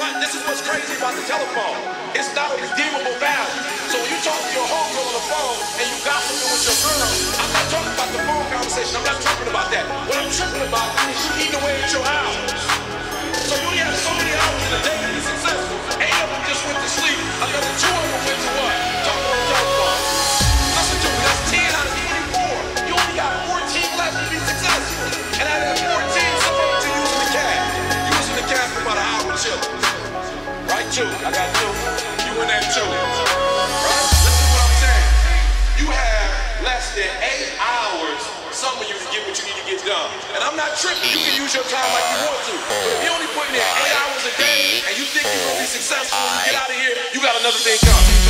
This is what's crazy about the telephone. It's not a redeemable value. So when you talk to your homegirl on the phone and you gossiping with your girl, I'm not talking about the phone conversation. I'm not tripping about that. What I'm tripping about is you eating away at your hours. Two. I got two. You in that two. Right? Listen to what I'm saying. You have less than eight hours. Some of you can get what you need to get done. And I'm not tripping. You can use your time like you want to. If you only putting in eight hours a day and you think you're gonna be successful you get out of here, you got another thing coming.